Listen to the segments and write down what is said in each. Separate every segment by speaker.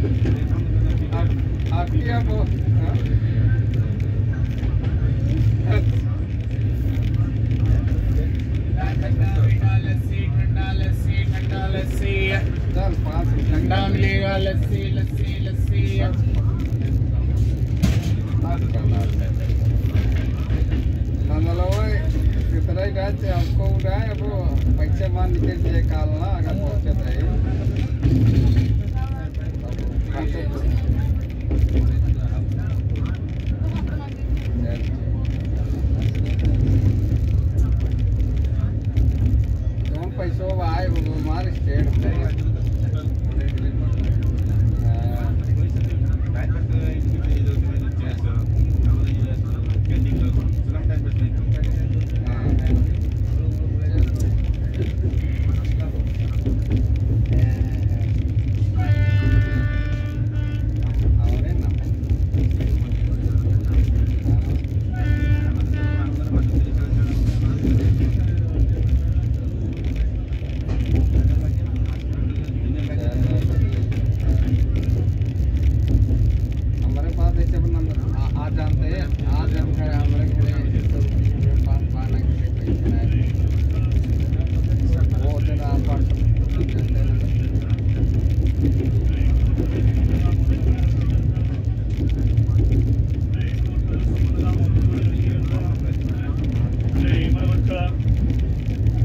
Speaker 1: आप- आपकी आप हाँ?
Speaker 2: ठंडा मिलेगा लस्सी लस्सी लस्सी
Speaker 1: कितना ही डांस हमको उड़ाए अब पैसे मान निकल जाए काल ना अगर पहुँचे तो sou só vai, vou tomar.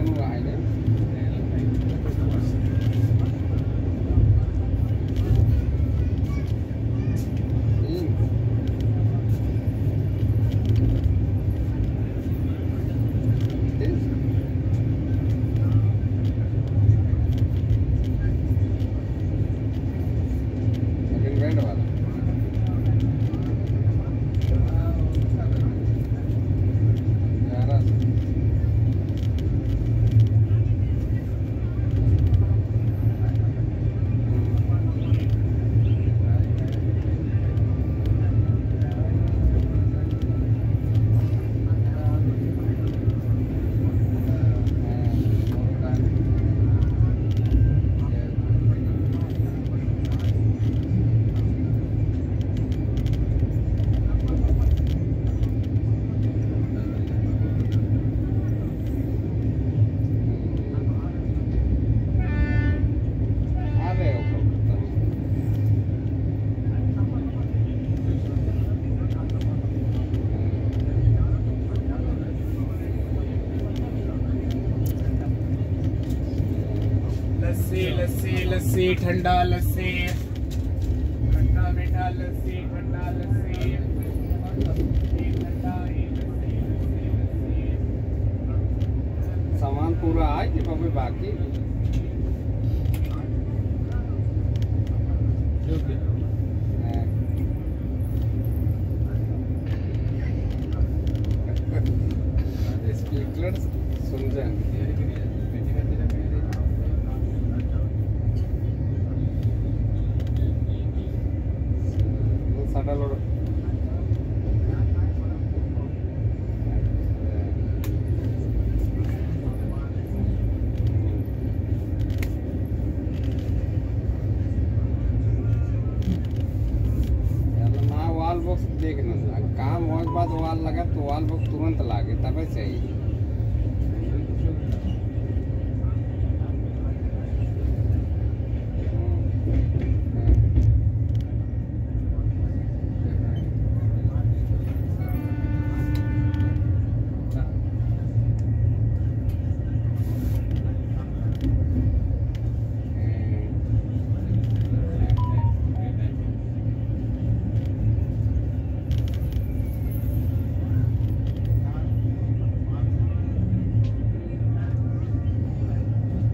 Speaker 1: Then
Speaker 2: lassi lassi lassi ठंडा लस्सी। ठंडा ये लस्सी लस्सी लस्सी।
Speaker 1: सामान पूरा है कि बाबू बाकी? हाँ। स्पीकर सुन साडा लोड ना वाल बॉक्स देखना था काम होने के बाद वाल लगा तो वाल बॉक्स तुरंत चाहिए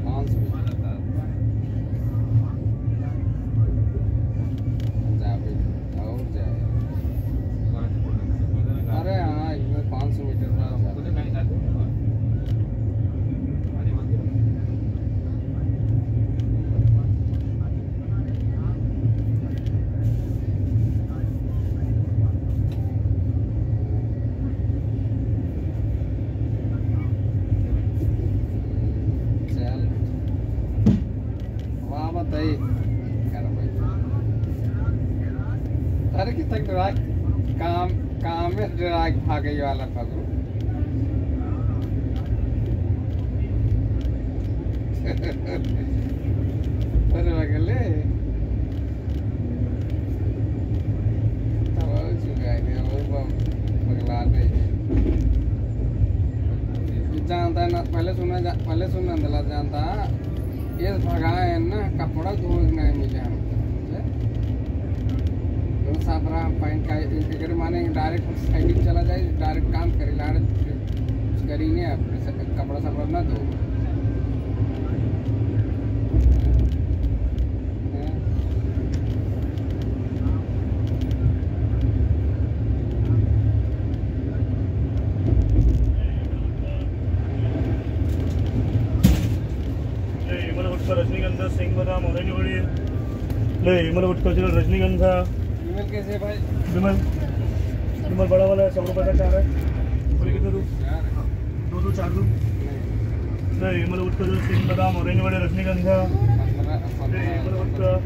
Speaker 1: पाँच मिनट जावे और जाए अरे हाँ इसमें पाँच सौ मीटर चल भाई। अरे कितना ड्राग काम काम में ड्राग भागे वाला पगू अरे लगले तब चुका है वो बम पगला दे। जानता ना, पहले सुना पहले सुना दिला जानता ये भगाए है ना, कपड़ा धोने नहीं मिले हम तो सापरा पॉइंट का इधर माने डायरेक्ट साइडिंग चला जाए डायरेक्ट काम करे डायरेक्ट करी नहीं आप कपड़ा सपड़ा ना धो।
Speaker 3: रजनीगंधा सिंह बदाम ऑरेंज बड़ी ले विमल गुटखा चलो रजनीगंधा।
Speaker 1: विमल कैसे भाई?
Speaker 3: विमल विमल बड़ा वाला है सौ रुपये का चार है। कितने दो? दो दो चार दो। ले विमल चलो सिंह बदाम ऑरेंज बड़े रजनीगंधा।
Speaker 1: हाँ